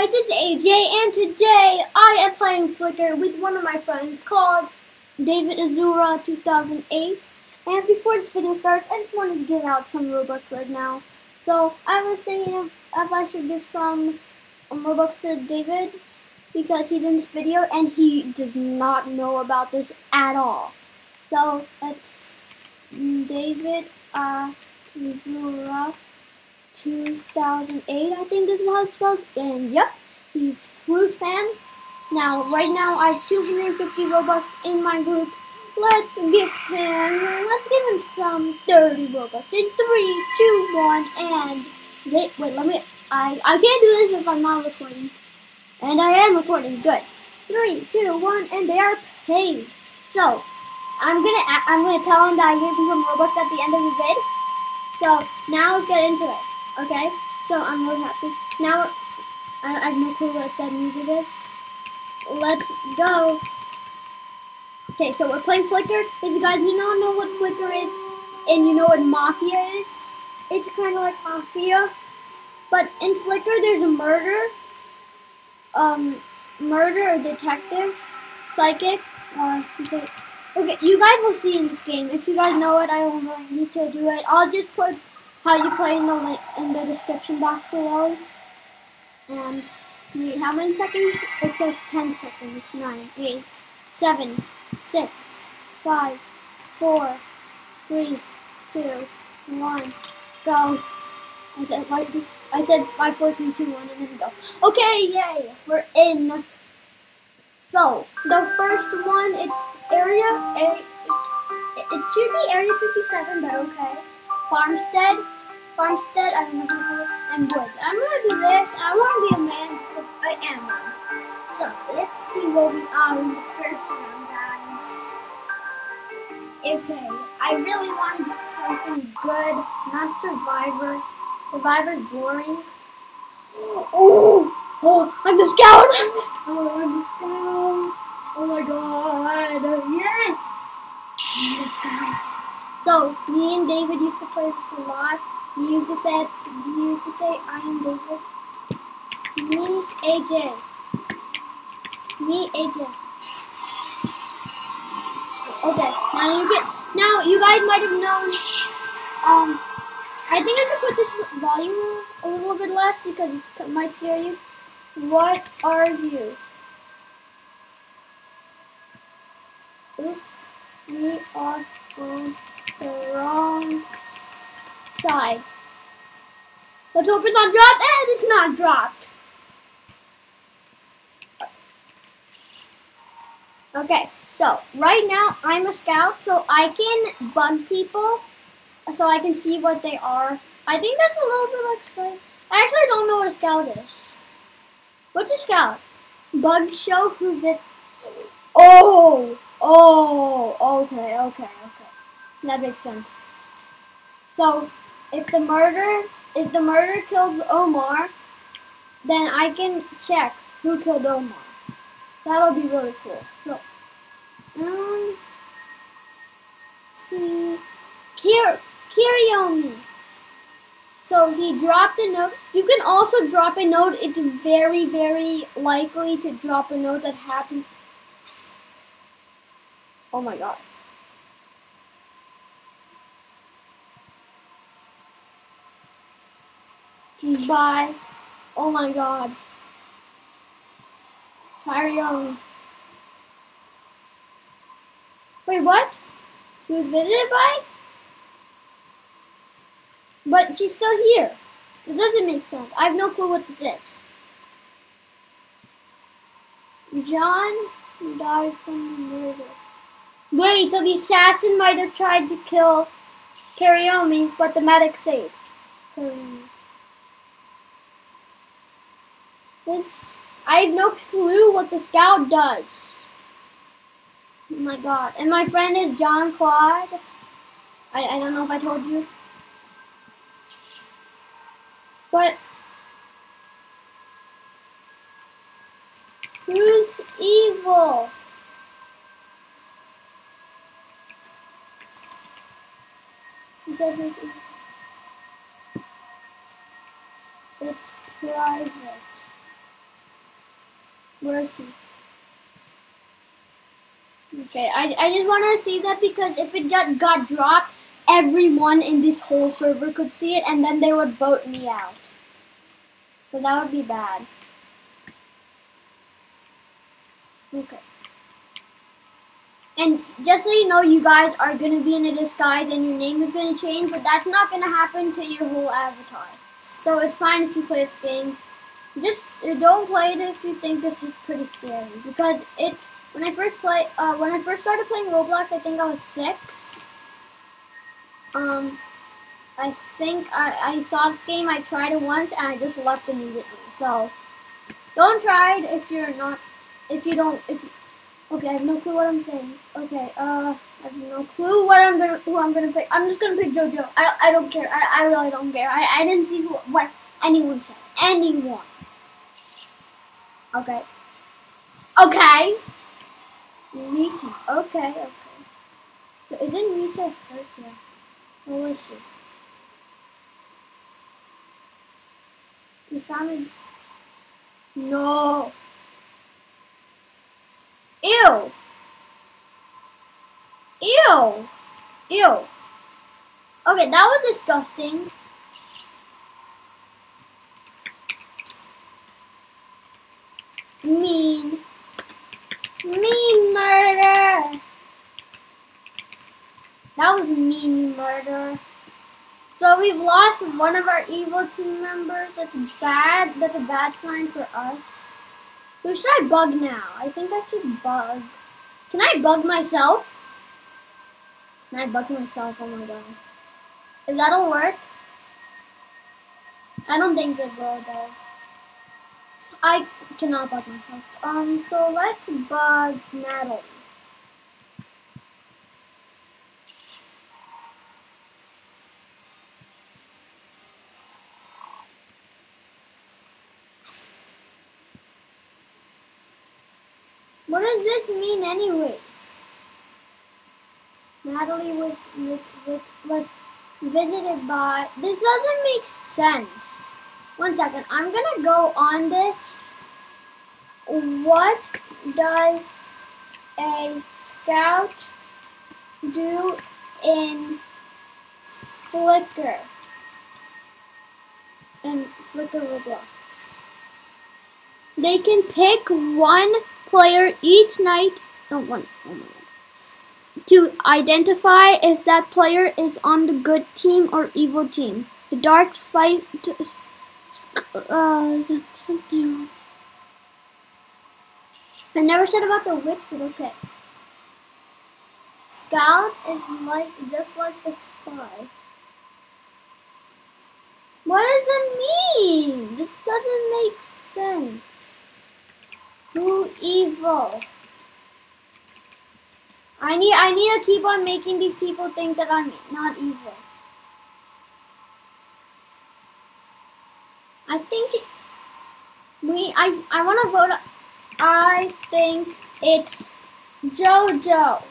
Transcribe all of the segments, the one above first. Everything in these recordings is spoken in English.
guys, it's AJ, and today I am playing Flicker with one of my friends called David Azura 2008. And before this video starts, I just wanted to give out some Robux right now. So I was thinking if, if I should give some um, Robux to David because he's in this video and he does not know about this at all. So that's David uh, Azura 2008, I think this is how it's spelled. And yep, he's Cruise fan. Now, right now, I have 250 Robux in my group. Let's give him, let's give him some 30 Robux. In three, two, one, and wait, wait, let me, I, I can't do this if I'm not recording. And I am recording, good. Three, two, one, and they are paid. So, I'm gonna, I'm gonna tell him that I gave him some Robux at the end of the vid. So, now let's get into it. Okay, so I'm really happy. Now, I, I have no clue what that music is. Let's go. Okay, so we're playing Flicker. If you guys do not know what Flicker is, and you know what Mafia is, it's kind of like Mafia. But in Flicker, there's a murder, um, murder, or detective, psychic, it? Okay, you guys will see in this game. If you guys know it, I don't really need to do it. I'll just put how you play in the link in the description box below. And wait, how many seconds? It says 10 seconds. 9, 8, 7, 6, 5, 4, 3, 2, 1, go. I said, five, I said 5, 4, 3, 2, 1, and then go. Okay, yay! We're in. So, the first one, it's area, it, it, it should be area 57, but okay. Farmstead, Farmstead, I don't know and woods. I'm gonna do this. I want to be a man I am one. So let's see what we are in the first round, guys. Okay, I really want to do something good, not Survivor. Survivor's boring. Oh, oh. I'm the scout. I'm the scout. Oh my god. Yes. I'm the scout. So me and David used to play this a lot. He used to say he used to say I am David. Me AJ. Me AJ. Okay, now you get now you guys might have known um I think I should put this volume a little bit less because it might scare you. What are you? Oops, we are the wrong side. Let's hope it's not dropped, eh, and it's not dropped. Okay, so right now I'm a scout, so I can bug people, so I can see what they are. I think that's a little bit like. I actually don't know what a scout is. What's a scout? Bug show who did. Oh, oh, okay, okay, okay. That makes sense. So, if the murder, if the murder kills Omar, then I can check who killed Omar. That'll be really cool. So, um, see, Kir Kiriomi. So he dropped a note. You can also drop a note. It's very, very likely to drop a note that happened. Oh my god. Bye. Oh my god. Young. Wait, what? She was visited by? But she's still here. It doesn't make sense. I have no clue what this is. John died from murder. Wait, so the assassin might have tried to kill Kariomi, but the medic saved. Kariomi. This, I have no clue what the scout does. Oh my god. And my friend is John Claude. I, I don't know if I told you. But who's evil? It's. Where is he? Okay, I, I just want to see that because if it got, got dropped, everyone in this whole server could see it and then they would vote me out. So that would be bad. Okay. And just so you know, you guys are going to be in a disguise and your name is going to change, but that's not going to happen to your whole avatar. So it's fine if you play this game. Just don't play it if you think this is pretty scary. Because it's, when I first play, uh, when I first started playing Roblox, I think I was six. Um, I think I, I saw this game, I tried it once, and I just left immediately. So, don't try it if you're not, if you don't, if Okay, I have no clue what I'm saying. Okay, uh, I have no clue what I'm gonna, who I'm gonna pick. I'm just gonna pick JoJo. I, I don't care. I, I really don't care. I, I didn't see who, what anyone said. Anyone. Okay. Okay. Rita. Okay, okay. So isn't Rita hurt? Yeah. Where was she? You found it? No. Ew. Ew. Ew. Okay, that was disgusting. Mean. Mean murder. That was mean murder. So we've lost one of our evil team members. That's bad. That's a bad sign for us. Who should I bug now? I think I should bug. Can I bug myself? Can I bug myself? Oh my god. If that'll work. I don't think it will though. I cannot bug myself. Um, so let's bug Natalie. What does this mean anyways? Natalie was, was, was visited by... This doesn't make sense. One second. I'm to go on this. What does a scout do in Flicker? In Flicker Roblox. They can pick one player each night oh, one, oh to identify if that player is on the good team or evil team. The dark fight uh, something. I never said about the witch, but okay. Scout is like just like the spy. What does it mean? This doesn't make sense. Who evil? I need I need to keep on making these people think that I'm not evil. I think it's we I I want to vote I think it's Jojo.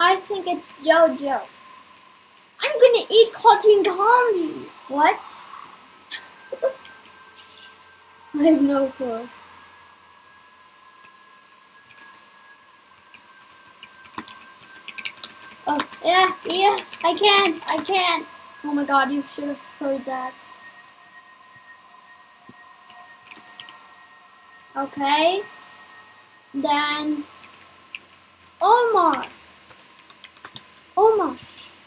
I think it's Jojo. I'm gonna eat cotton candy. What? I have no clue. Oh, yeah, yeah, I can, I can. Oh my god, you should have heard that. Okay. Then, Omar. Omar.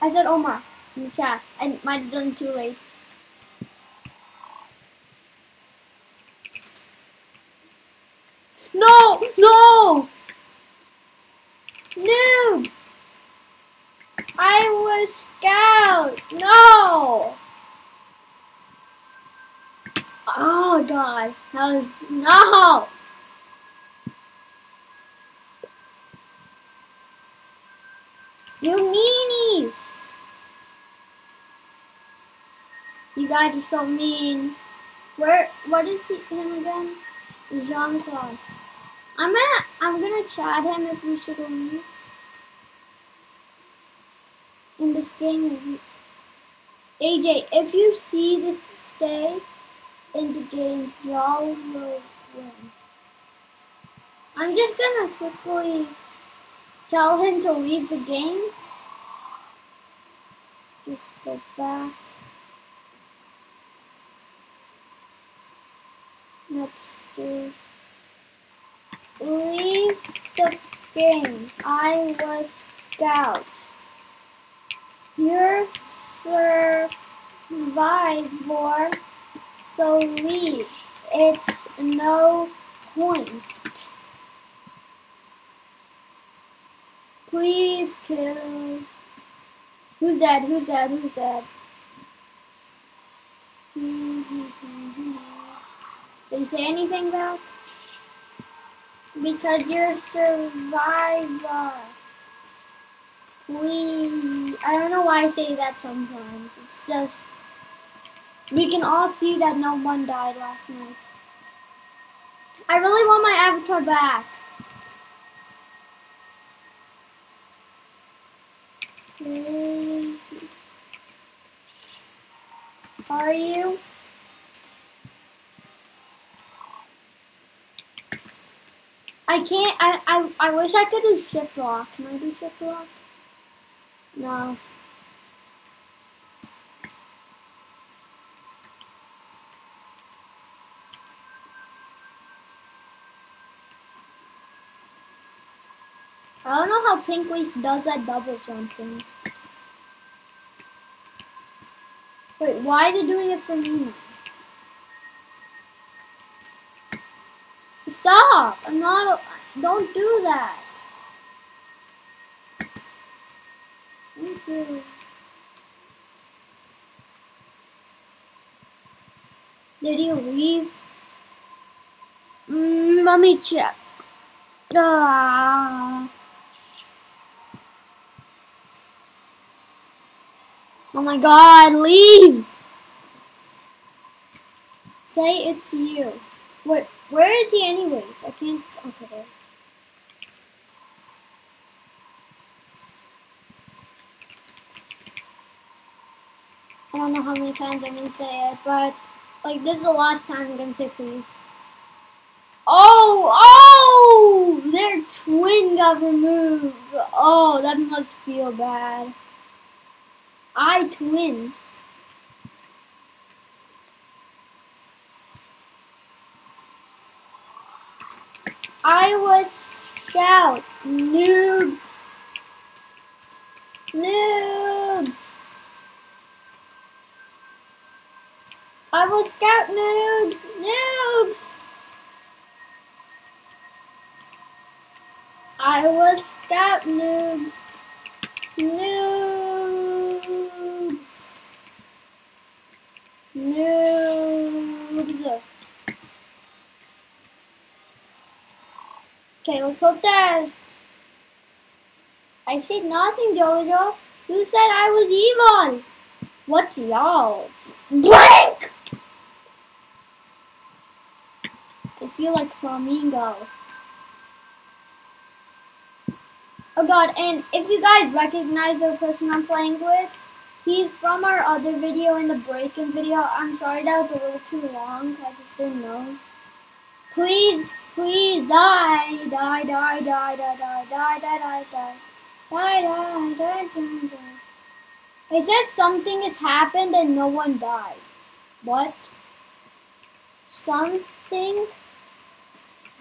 I said Omar in the chat. I might have done too late. No! No! Noob! I was scout! No! Oh god. Was no! You meanies! You guys are so mean. Where what is he him again? Jean Claude. I'm gonna I'm gonna chat him if we should leave in this game. AJ, if you see this stay in the game, y'all will win. I'm just gonna quickly tell him to leave the game. Just go back. Let's do leave the game. I was scout. Your survivor, so leave. It's no point. Please kill. Who's dead? Who's dead? Who's dead? Did you say anything back? Because you're a survivor. We, I don't know why I say that sometimes. It's just, we can all see that no one died last night. I really want my avatar back. Are you? I can't, I, I, I wish I could do shift lock. Can I do shift lock? No. I don't know how Pink Leaf does that double jumping. Wait, why are they doing it for me? Stop! I'm not. Don't do that. Thank you. Did you leave? Mm, let me check. Ah. Oh my god, leave! Say it's you. What? Where is he anyways? I can't. Okay. I don't know how many times I'm gonna say it, but like this is the last time I'm gonna say please. Oh, oh! Their twin got removed. Oh, that must feel bad. I twin. I was scout. Noobs. Noobs. I was scout noobs. Noobs. I was scout noobs. Noobs. Noobs. Okay, let's hope that... I said nothing, Jojo. You said I was evil. What's y'all's? Blank! I feel like Flamingo. Oh god, and if you guys recognize the person I'm playing with, he's from our other video in the break-in video. I'm sorry that was a little too long. I just didn't know. Please Please die, die, die, die, die, die, die, die, die, die, die, die, die, die, die. It says something has happened and no one died. What? Something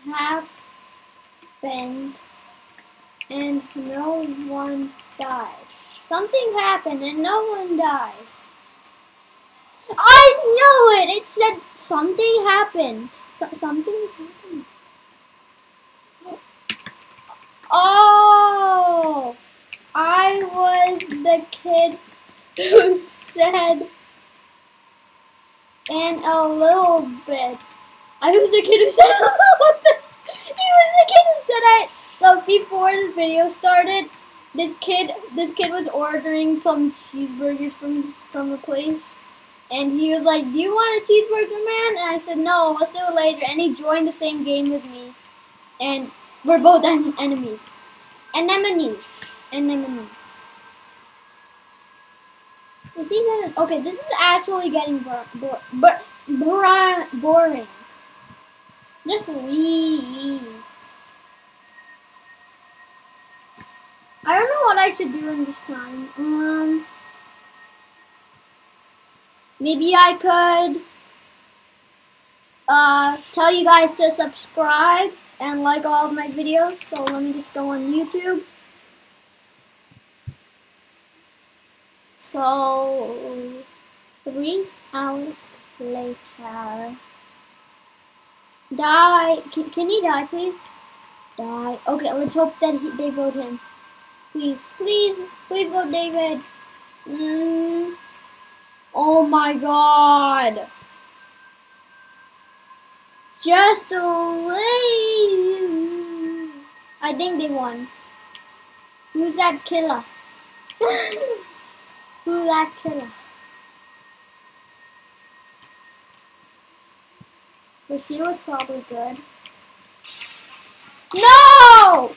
happened and no one died. Something happened and no one died. I know it! It said something happened. So something happened. Oh, I was the kid who said, and a little bit. I was the kid who said a little bit. He was the kid who said it. So before this video started, this kid, this kid was ordering some cheeseburgers from from a place, and he was like, "Do you want a cheeseburger, man?" And I said, "No, I'll do it later." And he joined the same game with me, and we're both en enemies. Anemones. Anemones. Is he gonna... Okay, this is actually getting... But boring. Just leave. I don't know what I should do in this time. Um, maybe I could uh, tell you guys to subscribe and like all of my videos. So let me just go on YouTube. So, three hours later. Die. Can, can he die, please? Die. Okay, let's hope that he, they vote him. Please, please, please vote David. Mm. Oh my god. Just away. I think they won. Who's that killer? Who's that killer? So she was probably good. No!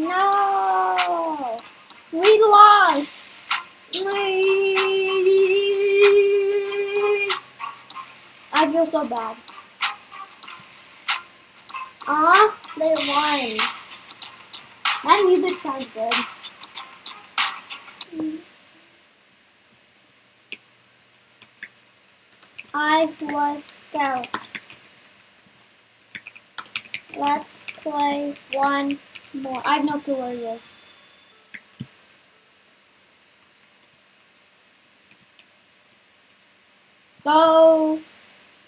No! We lost! I feel so bad. Ah, they won. That music sounds good. I was scout. Let's play one more. I have no clue where he is. Go.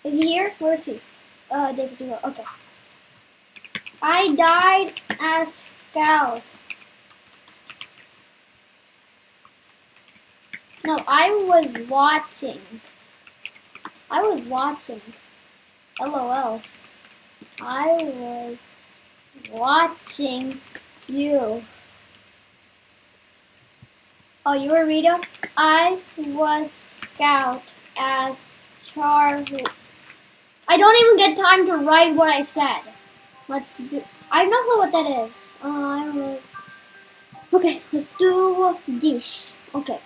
Is he here? Where is he? Uh, David Zero. Okay. I died as scout. No, I was watching. I was watching. LOL. I was watching you. Oh, you were Rita? I was Scout as Charlie. I don't even get time to write what I said. Let's do. I have no clue what that is. Uh. Okay, let's do this. Okay.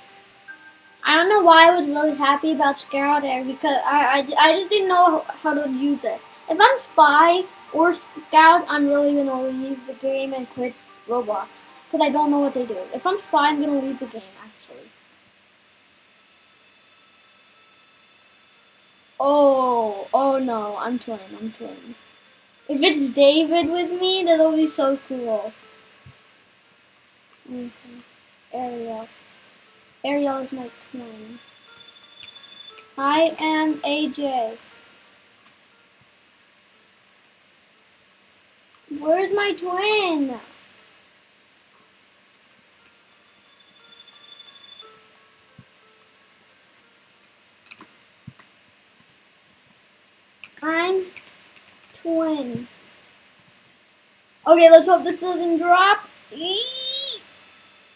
I don't know why I was really happy about Scout Air because I, I, I just didn't know how to use it. If I'm Spy or Scout, I'm really going to leave the game and quit Roblox because I don't know what they do. If I'm Spy, I'm going to leave the game actually. Oh, oh no, I'm twin, I'm twin. If it's David with me, that'll be so cool. Ariel. Ariel is my twin. I am AJ. Where's my twin? I'm twin. Okay, let's hope this doesn't drop.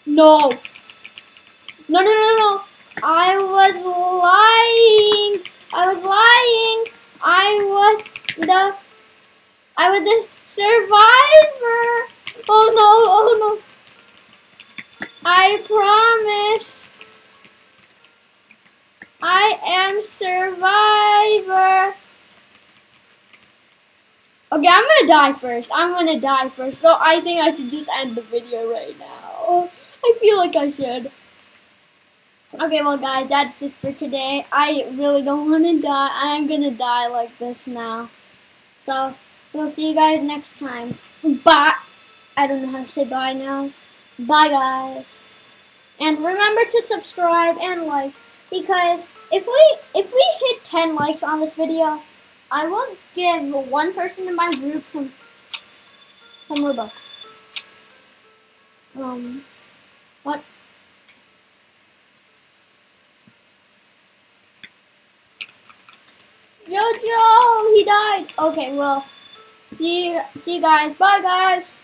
No. No, no, no, no. I was lying. I was lying. I was the, I was the survivor. Oh no, oh no. I promise. I am survivor. Okay, I'm gonna die first. I'm gonna die first. So I think I should just end the video right now. I feel like I should. Okay, well guys, that's it for today. I really don't want to die. I'm to die like this now. So, we'll see you guys next time. Bye. I don't know how to say bye now. Bye guys. And remember to subscribe and like because if we if we hit 10 likes on this video, I will give one person in my group some some more Robux. Um what Jojo, he died. Okay, well, see, see you guys. Bye, guys.